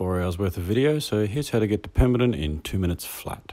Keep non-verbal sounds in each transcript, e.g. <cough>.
four hours worth of video, so here's how to get to Pemberton in two minutes flat.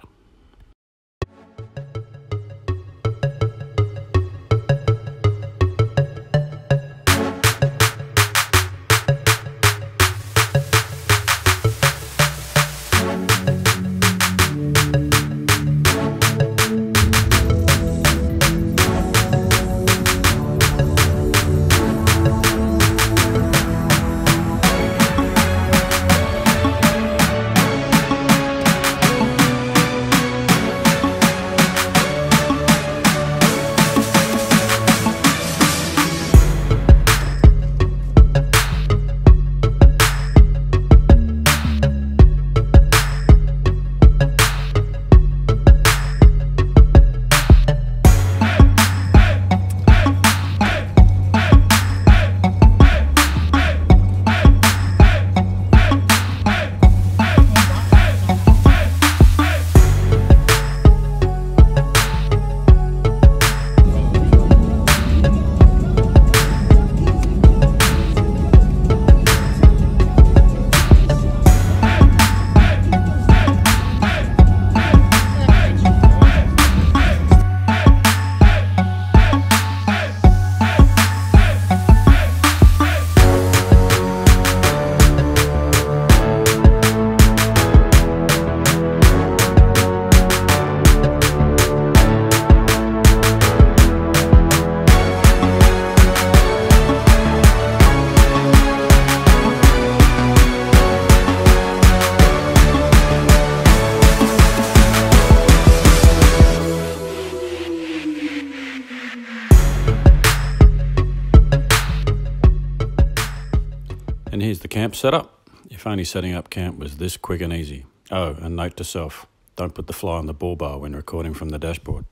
Camp setup. If only setting up camp was this quick and easy. Oh, and note to self, don't put the fly on the ball bar when recording from the dashboard.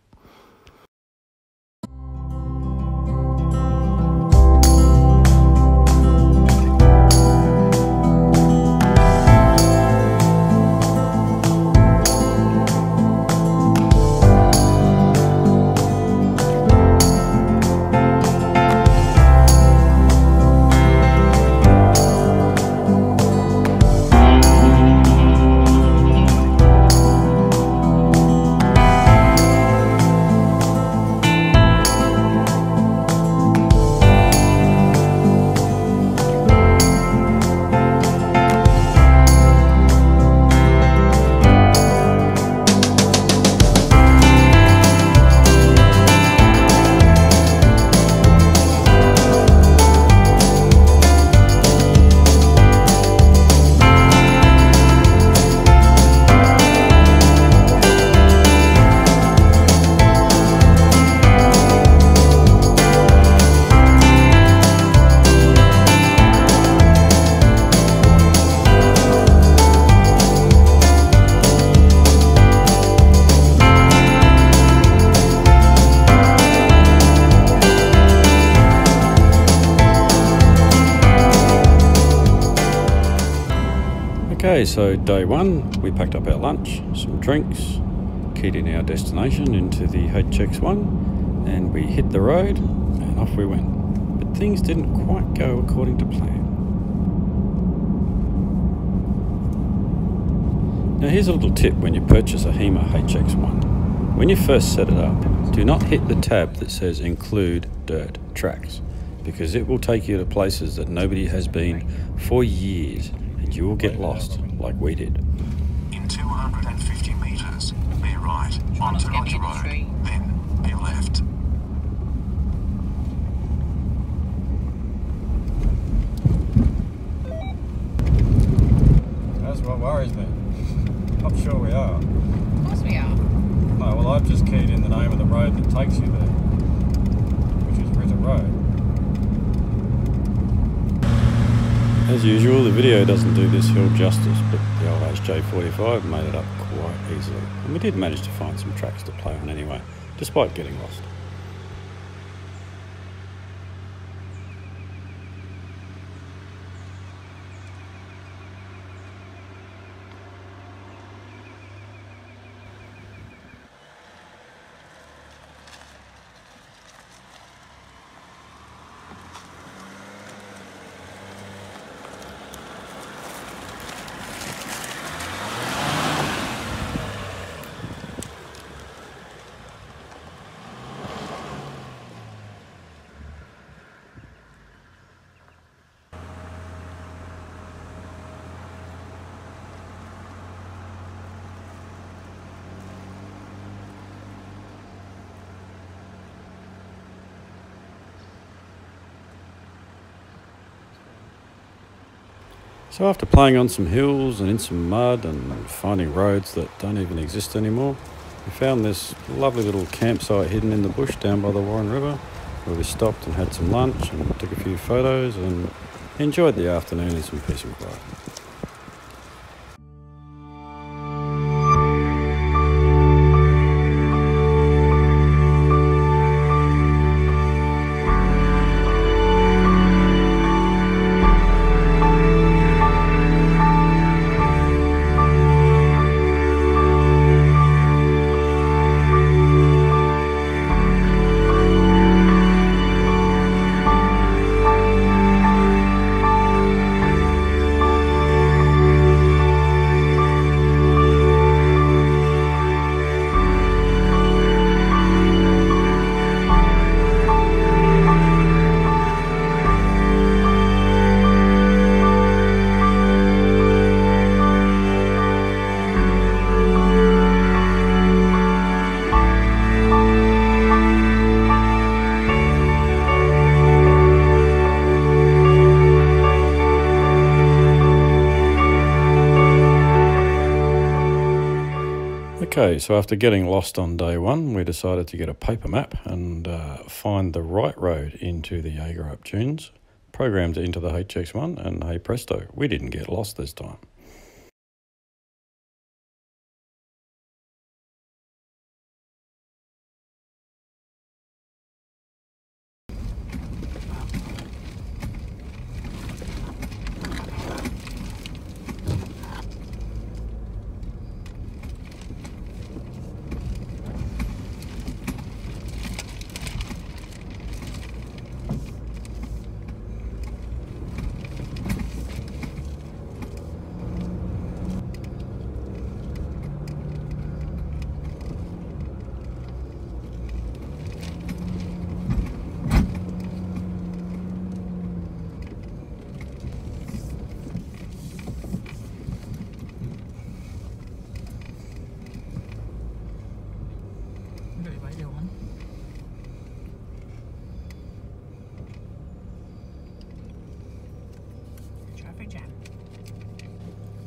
Okay, so day one, we packed up our lunch, some drinks, keyed in our destination into the HX1, and we hit the road and off we went. But things didn't quite go according to plan. Now, here's a little tip when you purchase a HEMA HX1. When you first set it up, do not hit the tab that says include dirt tracks because it will take you to places that nobody has been for years and you will get lost like we did. In 250 metres, bear right onto not Lodge to get me in the Road, tree. then bear left. That's what worries me. I'm sure we are. Of course we are. No, well, I've just keyed in the name of the road that takes you there, which is Ritter Road. As usual, the video doesn't do this hill justice, but the old HJ45 made it up quite easily. And we did manage to find some tracks to play on anyway, despite getting lost. So after playing on some hills and in some mud and finding roads that don't even exist anymore, we found this lovely little campsite hidden in the bush down by the Warren River where we stopped and had some lunch and took a few photos and enjoyed the afternoon in some peace and quiet. Okay, so after getting lost on day one, we decided to get a paper map and uh, find the right road into the Yeagarup Dunes, programmed into the HX1, and hey presto, we didn't get lost this time.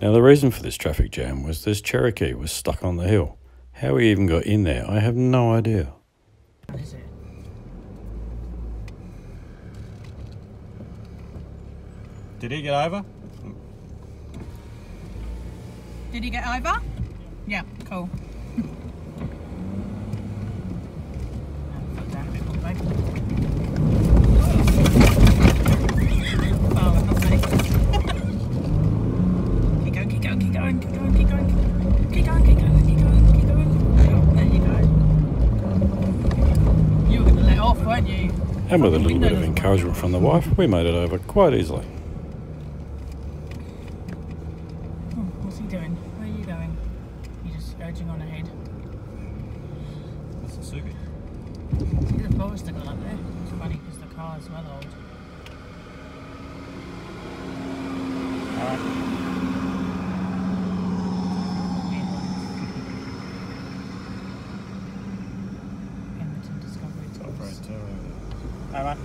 Now, the reason for this traffic jam was this Cherokee was stuck on the hill. How he even got in there, I have no idea. What is it? Did he get over? Did he get over? Yeah, cool. Foot down a bit more, babe. Oh, not safe. keep going, keep going, keep going, keep going, keep going. Keep going, keep going, keep going, keep going. There you go. You were going to let off, weren't you? And with a little bit of encouragement from the wife, we made it over quite easily. Oh, what's he doing? Where are you going? You just urging on ahead. That's a Subi. See the Forester got up there? It's funny because the car is well old. Weird one. Edmonton Discovery Tours. Off-road touring. Hey, mate.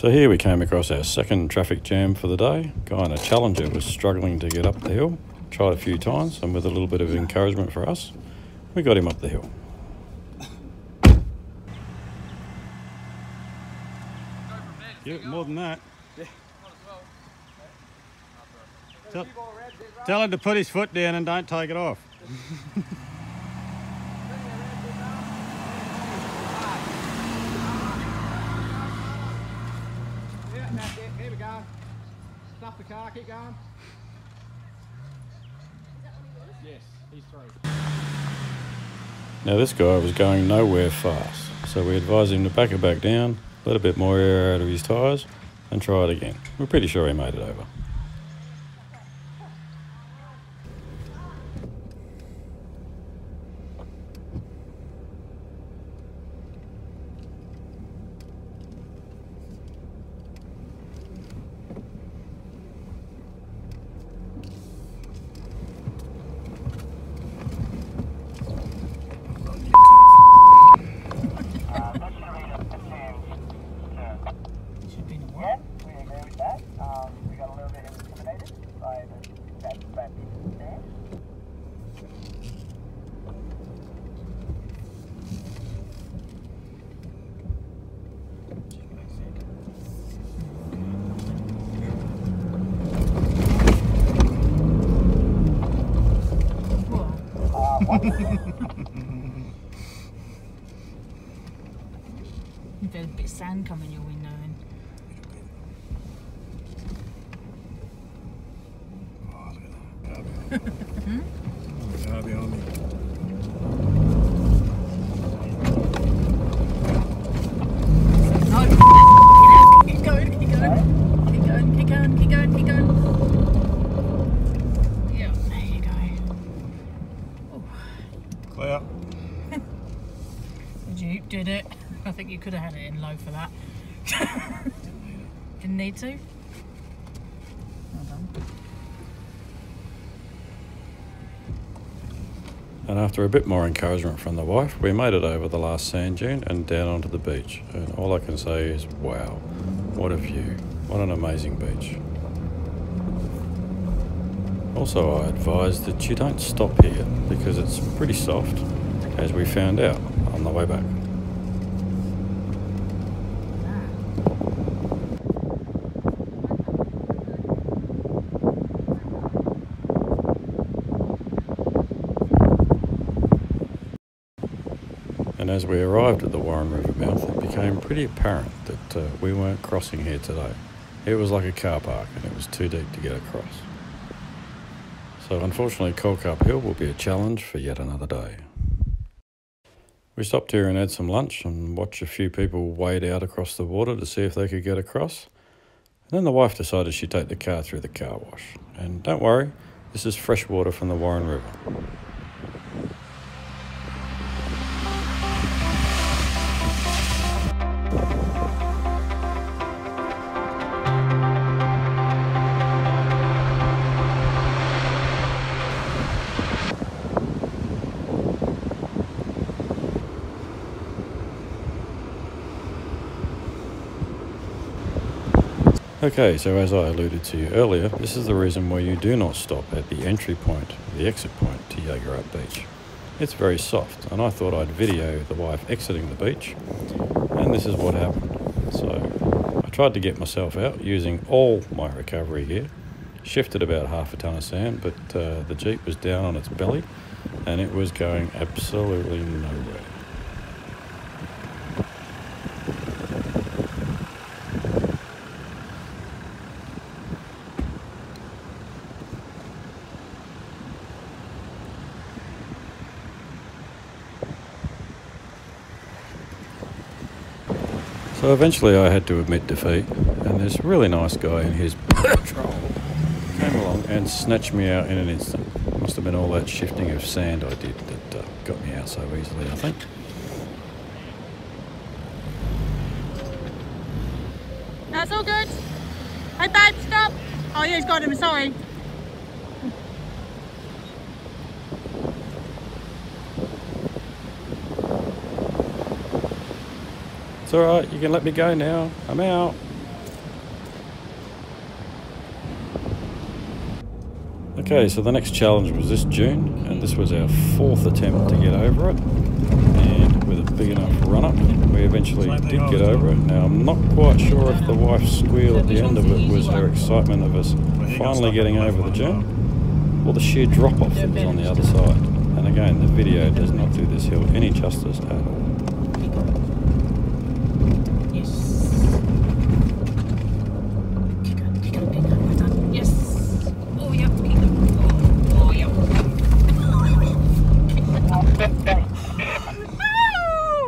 So here we came across our second traffic jam for the day. Guy in a Challenger was struggling to get up the hill. Tried a few times, and with a little bit of encouragement for us, we got him up the hill. Yeah, more than that. Tell, tell him to put his foot down and don't take it off. <laughs> Yeah, that's it. Here we go. Stop the car, keep going. Yes, he's through. Now this guy was going nowhere fast, so we advised him to back it back down, let a bit more air out of his tyres, and try it again. We're pretty sure he made it over. There's a bit of sand coming your window in. Oh, look at that. Derby. Oh, Derby on me. Oh, keep going, keep going. Keep going, keep going, keep going, keep going. Yeah, there you go. Clear. The Jeep did it. I think you could have had it in low for that. <laughs> Didn't need to. And after a bit more encouragement from the wife, we made it over the last sand dune and down onto the beach. And all I can say is, wow, what a view. What an amazing beach. Also, I advise that you don't stop here because it's pretty soft, as we found out on the way back. And as we arrived at the Warren River mouth, it became pretty apparent that uh, we weren't crossing here today. It was like a car park and it was too deep to get across. So unfortunately, Callcup Hill will be a challenge for yet another day. We stopped here and had some lunch and watched a few people wade out across the water to see if they could get across. And then the wife decided she'd take the car through the car wash. And don't worry, this is fresh water from the Warren River. Okay, so as I alluded to you earlier, this is the reason why you do not stop at the entry point, the exit point to Yeagarup Beach. It's very soft, and I thought I'd video the wife exiting the beach, and this is what happened. So I tried to get myself out using all my recovery gear, shifted about half a ton of sand, but uh, the Jeep was down on its belly, and it was going absolutely nowhere. So eventually I had to admit defeat, and this really nice guy in his <coughs> patrol came along and snatched me out in an instant. Must have been all that shifting of sand I did that uh, got me out so easily, I think. That's all good. Hey babe, stop. Oh yeah, he's got him, sorry. It's alright, you can let me go now. I'm out. Okay, so the next challenge was this June, and this was our fourth attempt to get over it. And with a big enough run up, we eventually did get over it. Now, I'm not quite sure if the wife's squeal at the end of it was her excitement of us Well, he got finally getting over the dune, or the sheer drop off that was on the other side. And again, the video does not do this hill any justice at all. Yes. Keep going, keep going, keep going. Well done. Yes. Oh yeah, keep going. Oh, oh yeah.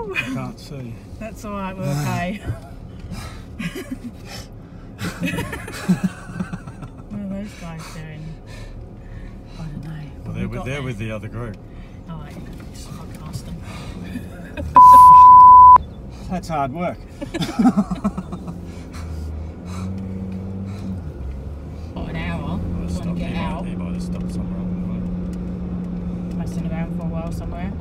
Woo! Can't see. That's all right. We're okay. what are those guys doing? I don't know. Well, but they're, we with, got they're there. with the other group. Oh, right. Just fucking ask them. That's hard work. <laughs> What an hour. Want to get here. out? He might have stopped somewhere on Messing around for a while somewhere.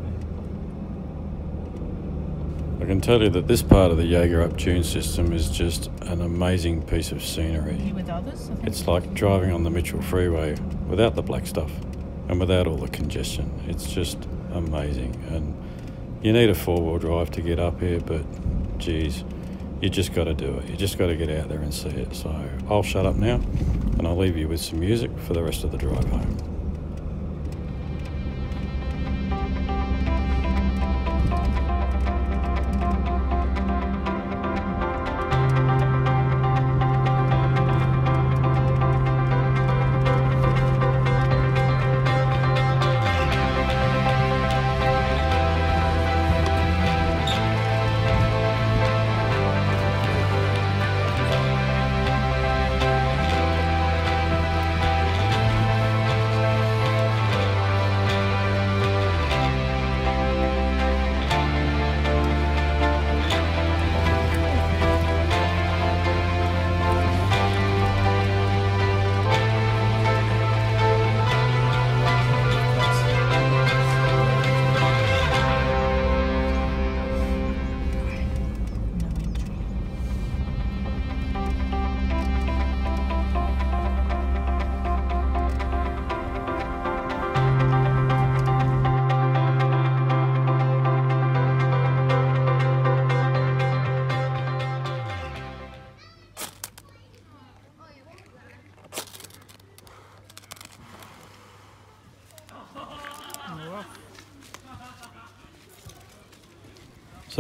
I can tell you that this part of the Yeagarup Dune system is just an amazing piece of scenery. others? It's like driving on the Mitchell Freeway without the black stuff and without all the congestion. It's just amazing. And you need a four wheel drive to get up here, but geez, you just got to do it. You just got to get out there and see it. So I'll shut up now and I'll leave you with some music for the rest of the drive home.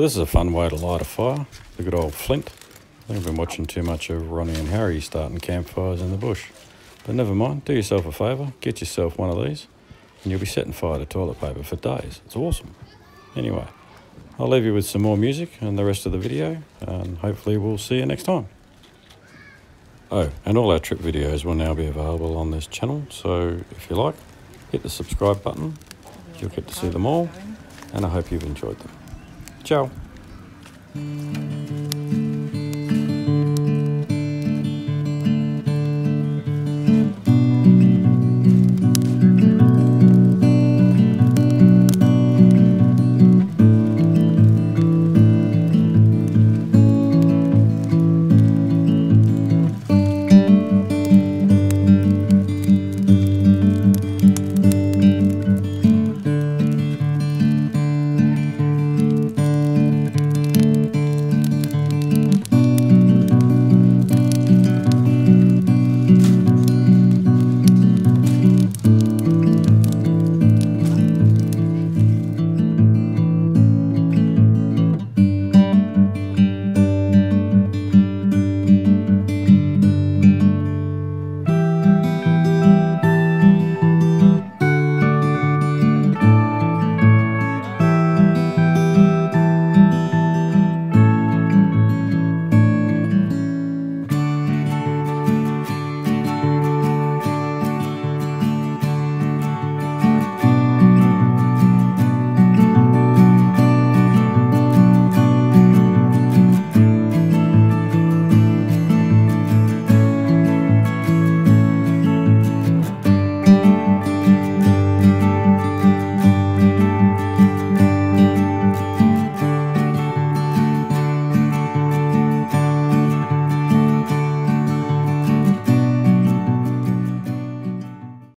This is a fun way to light a fire. The good old flint. I think I've been watching too much of Ronnie and Harry starting campfires in the bush. But never mind, do yourself a favour, get yourself one of these, and you'll be setting fire to toilet paper for days. It's awesome. Anyway, I'll leave you with some more music and the rest of the video, and hopefully we'll see you next time. Oh, and all our trip videos will now be available on this channel, so if you like, hit the subscribe button. You'll get to see them all, and I hope you've enjoyed them. Tchau.